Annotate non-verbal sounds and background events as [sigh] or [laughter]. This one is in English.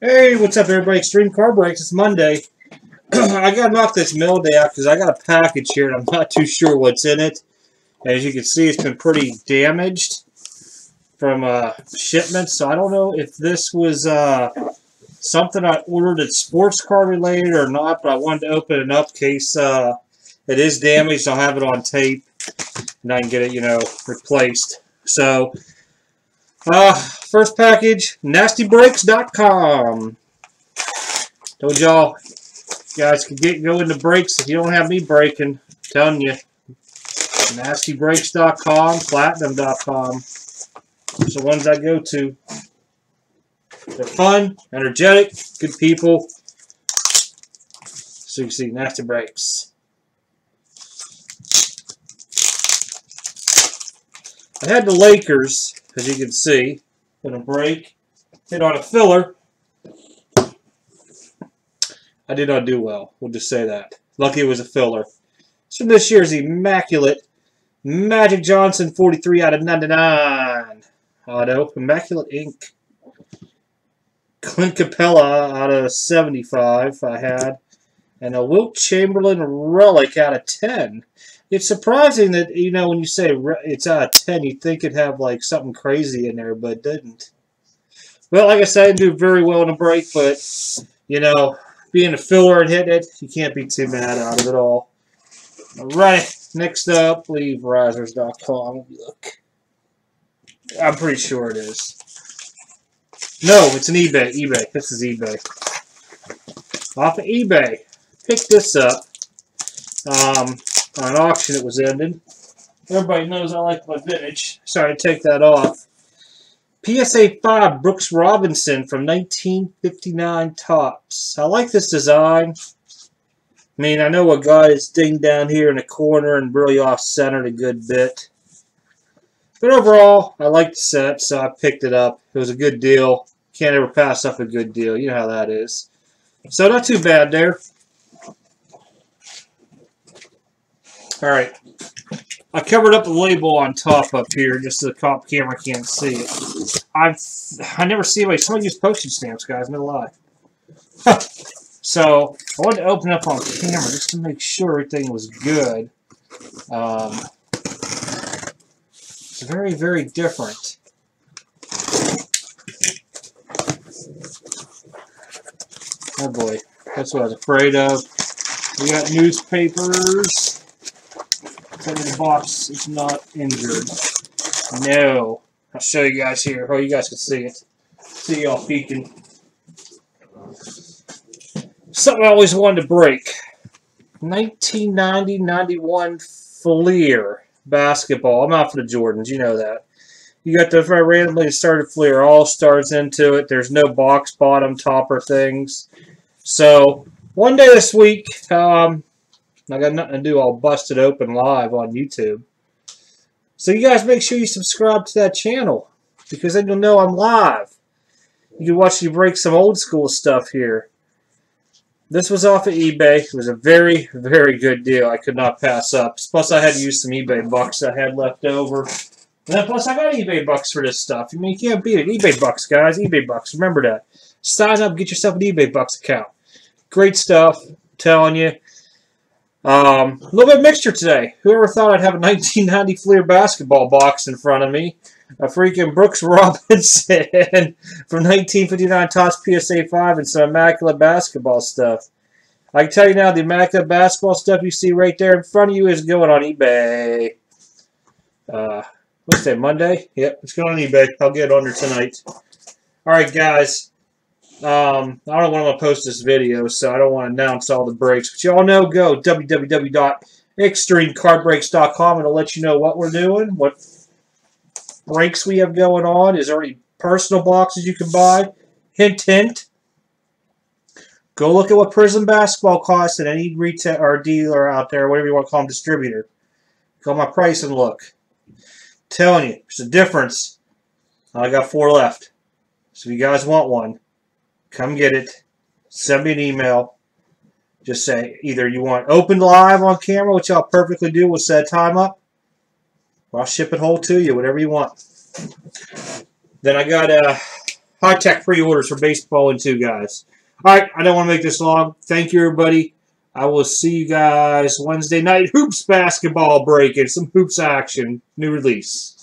Hey, what's up, everybody? Extreme Card Breaks. It's Monday. [clears throat] I got knock this mail day out because I got a package here and I'm not too sure what's in it. As you can see, it's been pretty damaged from uh, shipment, so I don't know if this was uh, something I ordered that's sports car related or not, but I wanted to open it up in case uh, it is damaged. I'll have it on tape and I can get it, you know, replaced. So, uh, first package, nastybreaks.com. Told y'all, guys can get go into breaks if you don't have me breaking. I'm telling you, nastybreaks.com, platinum.com. Those are the ones I go to. They're fun, energetic, good people. So you can see Nasty Breaks. I had the Lakers, as you can see, a break. Hit on a filler. I did not do well. We'll just say that. Lucky it was a filler. So this year's Immaculate Magic Johnson 43 out of 99. Auto. Immaculate Ink. Clint Capela out of 75 I had. And a Wilt Chamberlain Relic out of 10. It's surprising that, you know, when you say it's out of 10, you'd think it'd have, like, something crazy in there, but it didn't. Well, like I said, I didn't do very well in a break, but, you know, being a filler and hitting it, you can't be too mad out of it all. Alright, next up, leaverisers.com. Look. I'm pretty sure it is. No, it's an eBay. eBay. This is eBay. Off of eBay. Picked this up. Um, on an auction it was ended. Everybody knows I like my vintage. Sorry to take that off. PSA 5 Brooks Robinson from 1959 Topps. I like this design. I mean, I know a guy is dinged down here in the corner and really off-centered a good bit. But overall, I like the set, so I picked it up. It was a good deal. Can't ever pass up a good deal. You know how that is. So not too bad there. All right. I covered up the label on top up here just so the cop camera can't see it. I've I never see anybody. Somebody use postage stamps, guys. No lie. [laughs] so I wanted to open up on camera just to make sure everything was good. Um, it's very, very different. Oh boy, that's what I was afraid of. We got newspapers. The box is not injured. No. I'll show you guys here. Oh, you guys can see it. See y'all peeking. Something I always wanted to break. 1990-91 Fleer basketball. I'm out for the Jordans. You know that. You got the randomly started Fleer All-Stars into it. There's no box bottom topper things. So, one day this week, um, I got nothing to do. I'll bust it open live on YouTube. So you guys make sure you subscribe to that channel because then you'll know I'm live. You can watch me break some old school stuff here. This was off of eBay. It was a very, very good deal. I could not pass up. Plus, I had to use some eBay bucks I had left over. And then plus, I got eBay bucks for this stuff. I mean, you can't beat it. eBay bucks, guys. eBay bucks. Remember that. Sign up. Get yourself an eBay bucks account. Great stuff. Telling you. Um, a little bit mixture today. Whoever thought I'd have a [laughs] 1990 Fleer basketball box in front of me? A freaking Brooks [laughs] Robinson from 1959 Topps PSA 5 and some Immaculate basketball stuff. I can tell you now, the Immaculate basketball stuff you see right there in front of you is going on eBay. Uh, what's that, Monday? Yep, it's going on eBay. I'll get it under tonight. All right, guys. Um, I don't want to post this video, so I don't want to announce all the breaks. But you all know, go www.extremecardbreaks.com. And it'll let you know what we're doing, what breaks we have going on. Is there any personal boxes you can buy? Hint, hint. Go look at what Prizm Basketball costs at any retail or dealer out there, whatever you want to call them, distributor. Go my price and look. I'm telling you, there's a difference. I got four left. So if you guys want one, Come get it. Send me an email. Just say either you want open live on camera, which I'll perfectly do. We'll set time up. Or I'll ship it whole to you, whatever you want. Then I got a high-tech pre-orders for baseball and two guys. All right, I don't want to make this long. Thank you, everybody. I will see you guys Wednesday night. Hoops basketball breaking. Some hoops action. New release.